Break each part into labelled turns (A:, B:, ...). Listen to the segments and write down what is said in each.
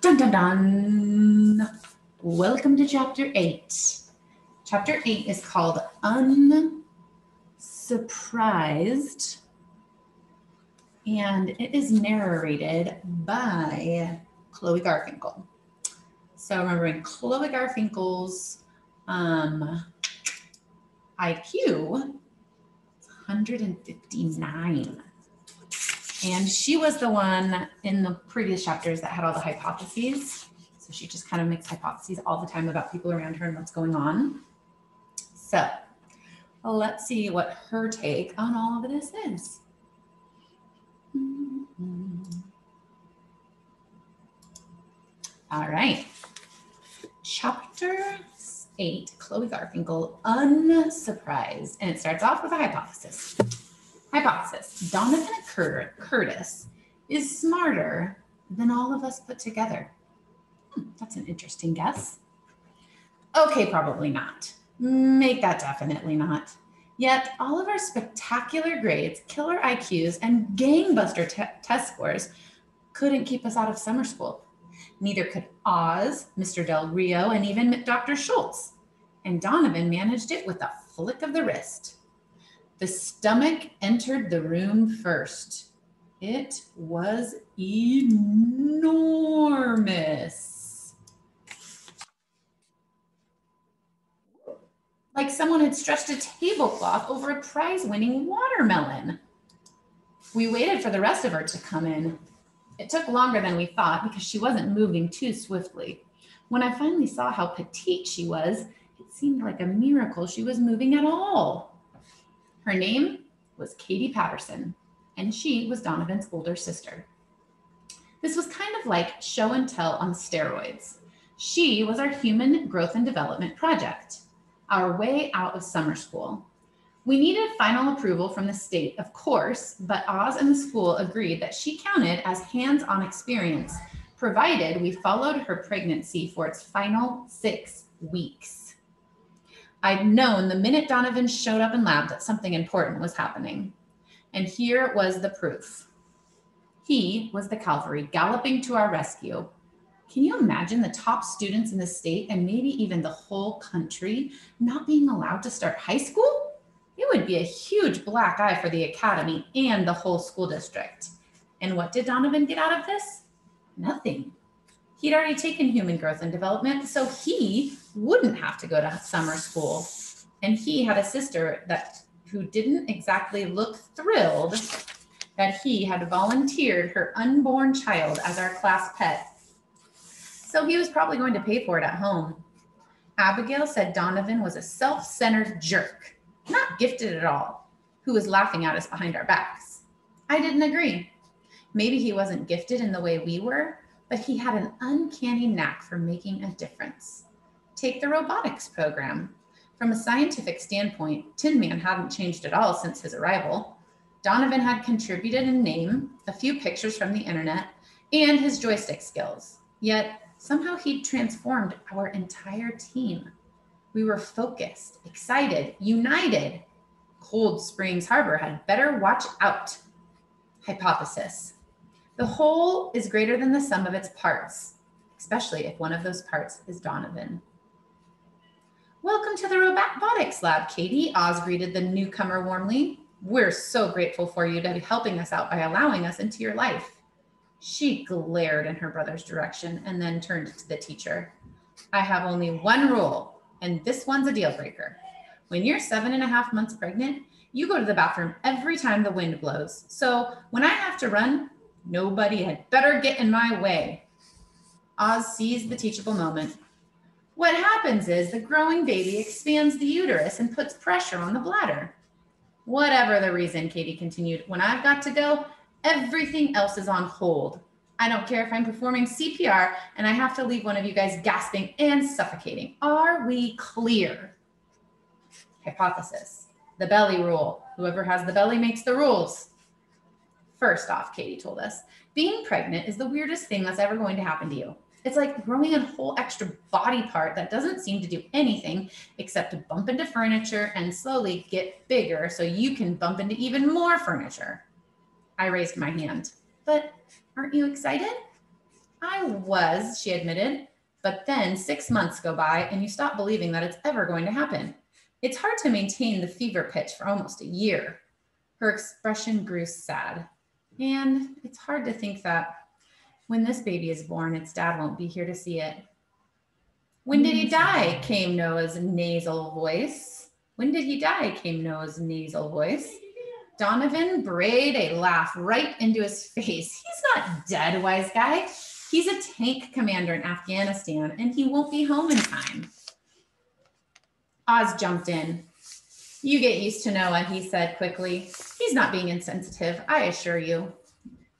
A: Dun dun dun. Welcome to chapter eight. Chapter eight is called Unsurprised, and it is narrated by Chloe Garfinkel. So remembering Chloe Garfinkel's um, IQ, 159. And she was the one in the previous chapters that had all the hypotheses. So she just kind of makes hypotheses all the time about people around her and what's going on. So let's see what her take on all of this is. All right. Chapter eight, Chloe Garfinkel, unsurprised. And it starts off with a hypothesis. Hypothesis Donovan Curtis is smarter than all of us put together. Hmm, that's an interesting guess. Okay, probably not. Make that definitely not. Yet, all of our spectacular grades, killer IQs, and gangbuster test scores couldn't keep us out of summer school. Neither could Oz, Mr. Del Rio, and even Dr. Schultz. And Donovan managed it with a flick of the wrist. The stomach entered the room first. It was enormous. Like someone had stretched a tablecloth over a prize winning watermelon. We waited for the rest of her to come in. It took longer than we thought because she wasn't moving too swiftly. When I finally saw how petite she was, it seemed like a miracle she was moving at all. Her name was Katie Patterson, and she was Donovan's older sister. This was kind of like show and tell on steroids. She was our human growth and development project, our way out of summer school. We needed final approval from the state, of course, but Oz and the school agreed that she counted as hands on experience, provided we followed her pregnancy for its final six weeks. I'd known the minute Donovan showed up in lab that something important was happening. And here was the proof. He was the cavalry galloping to our rescue. Can you imagine the top students in the state and maybe even the whole country not being allowed to start high school? It would be a huge black eye for the academy and the whole school district. And what did Donovan get out of this? Nothing. He'd already taken human growth and development, so he wouldn't have to go to summer school. And he had a sister that who didn't exactly look thrilled that he had volunteered her unborn child as our class pet. So he was probably going to pay for it at home. Abigail said Donovan was a self centered jerk, not gifted at all, who was laughing at us behind our backs. I didn't agree. Maybe he wasn't gifted in the way we were, but he had an uncanny knack for making a difference. Take the robotics program. From a scientific standpoint, Tin Man hadn't changed at all since his arrival. Donovan had contributed a name, a few pictures from the internet, and his joystick skills. Yet somehow he'd transformed our entire team. We were focused, excited, united. Cold Springs Harbor had better watch out. Hypothesis the whole is greater than the sum of its parts, especially if one of those parts is Donovan. Welcome to the robotics lab, Katie. Oz greeted the newcomer warmly. We're so grateful for you to be helping us out by allowing us into your life. She glared in her brother's direction and then turned to the teacher. I have only one rule, and this one's a deal breaker. When you're seven and a half months pregnant, you go to the bathroom every time the wind blows. So when I have to run, Nobody had better get in my way. Oz seized the teachable moment. What happens is the growing baby expands the uterus and puts pressure on the bladder. Whatever the reason, Katie continued, when I've got to go, everything else is on hold. I don't care if I'm performing CPR and I have to leave one of you guys gasping and suffocating. Are we clear? Hypothesis the belly rule. Whoever has the belly makes the rules. First off, Katie told us, being pregnant is the weirdest thing that's ever going to happen to you. It's like growing a whole extra body part that doesn't seem to do anything except to bump into furniture and slowly get bigger so you can bump into even more furniture. I raised my hand. But aren't you excited? I was, she admitted. But then six months go by and you stop believing that it's ever going to happen. It's hard to maintain the fever pitch for almost a year. Her expression grew sad. And it's hard to think that when this baby is born, its dad won't be here to see it. When did he mm. die? came Noah's nasal voice. When did he die? came Noah's nasal voice. Donovan brayed a laugh right into his face. He's not dead, wise guy. He's a tank commander in Afghanistan and he won't be home in time. Oz jumped in. You get used to Noah, he said quickly. He's not being insensitive, I assure you.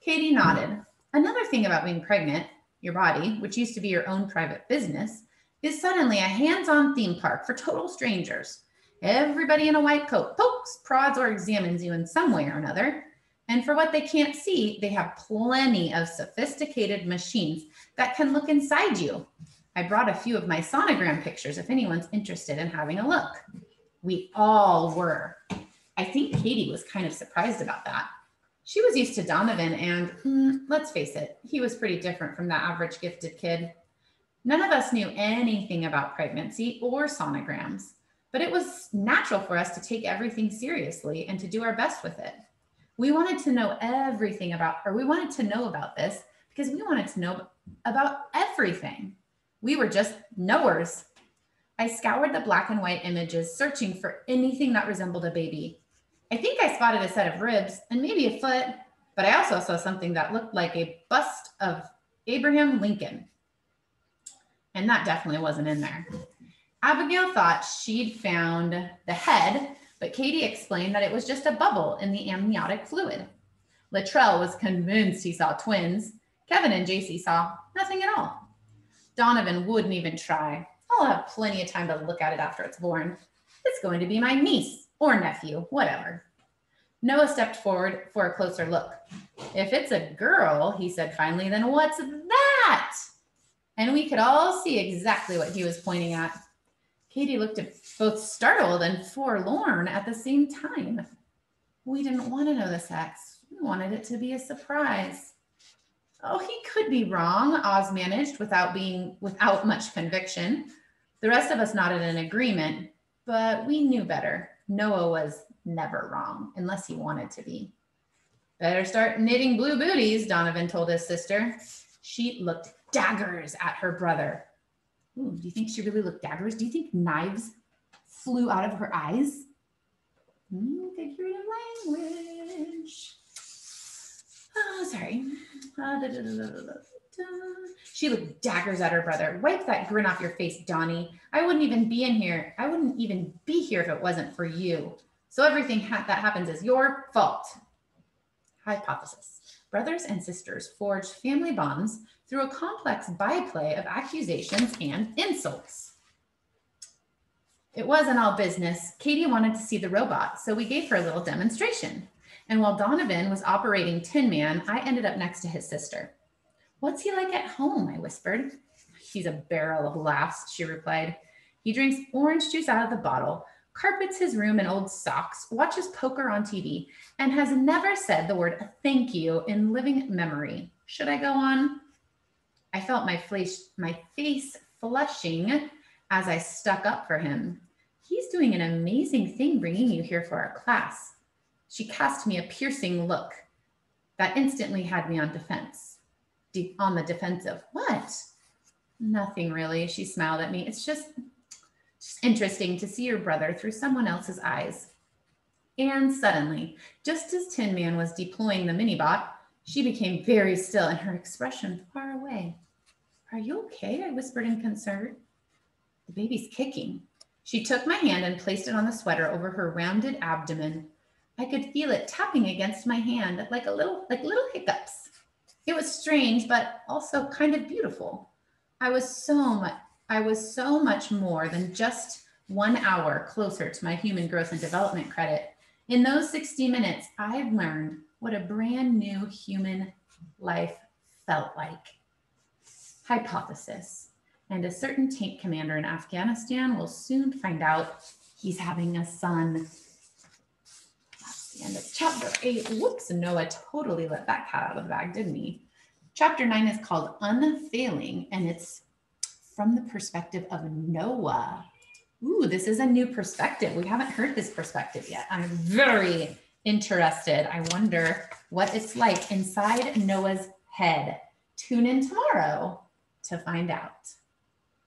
A: Katie nodded. Another thing about being pregnant, your body, which used to be your own private business, is suddenly a hands on theme park for total strangers. Everybody in a white coat pokes, prods, or examines you in some way or another. And for what they can't see, they have plenty of sophisticated machines that can look inside you. I brought a few of my sonogram pictures if anyone's interested in having a look. We all were. I think Katie was kind of surprised about that. She was used to Donovan, and mm, let's face it, he was pretty different from the average gifted kid. None of us knew anything about pregnancy or sonograms, but it was natural for us to take everything seriously and to do our best with it. We wanted to know everything about, or we wanted to know about this because we wanted to know about everything. We were just knowers. I scoured the black and white images, searching for anything that resembled a baby. I think I spotted a set of ribs and maybe a foot, but I also saw something that looked like a bust of Abraham Lincoln. And that definitely wasn't in there. Abigail thought she'd found the head but Katie explained that it was just a bubble in the amniotic fluid. Latrell was convinced he saw twins. Kevin and JC saw nothing at all. Donovan wouldn't even try. I'll have plenty of time to look at it after it's born. It's going to be my niece or nephew, whatever. Noah stepped forward for a closer look. If it's a girl, he said finally, then what's that? And we could all see exactly what he was pointing at. Katie looked at both startled and forlorn at the same time. We didn't want to know the sex. We wanted it to be a surprise. Oh, he could be wrong, Oz managed without being without much conviction. The rest of us nodded in agreement, but we knew better. Noah was never wrong unless he wanted to be. Better start knitting blue booties, Donovan told his sister. She looked daggers at her brother. Ooh, do you think she really looked daggers? Do you think knives flew out of her eyes? Mm, figurative language. Oh, sorry. Uh, she looked daggers at her brother. Wipe that grin off your face, Donnie. I wouldn't even be in here. I wouldn't even be here if it wasn't for you. So everything ha that happens is your fault. Hypothesis. Brothers and sisters forge family bonds through a complex byplay of accusations and insults. It wasn't all business. Katie wanted to see the robot, so we gave her a little demonstration. And while Donovan was operating Tin Man, I ended up next to his sister. What's he like at home? I whispered. He's a barrel of laughs, she replied. He drinks orange juice out of the bottle, carpets his room in old socks, watches poker on TV, and has never said the word thank you in living memory. Should I go on? I felt my face, my face flushing as I stuck up for him. He's doing an amazing thing bringing you here for our class. She cast me a piercing look that instantly had me on defense, de- on the defensive. What? Nothing really. She smiled at me. It's just, just interesting to see your brother through someone else's eyes. And suddenly, just as Tin Man was deploying the minibot, she became very still and her expression far away. Are you okay? I whispered in concern. The baby's kicking. She took my hand and placed it on the sweater over her rounded abdomen. I could feel it tapping against my hand like a little like little hiccups. It was strange, but also kind of beautiful. I was so much I was so much more than just one hour closer to my human growth and development credit. In those 60 minutes, I've learned what a brand new human life felt like. Hypothesis. And a certain tank commander in Afghanistan will soon find out he's having a son. The end of chapter eight. Whoops, Noah totally let that cat out of the bag, didn't he? Chapter nine is called Unfailing, and it's from the perspective of Noah. Ooh, this is a new perspective. We haven't heard this perspective yet. I'm very interested. I wonder what it's like inside Noah's head. Tune in tomorrow to find out.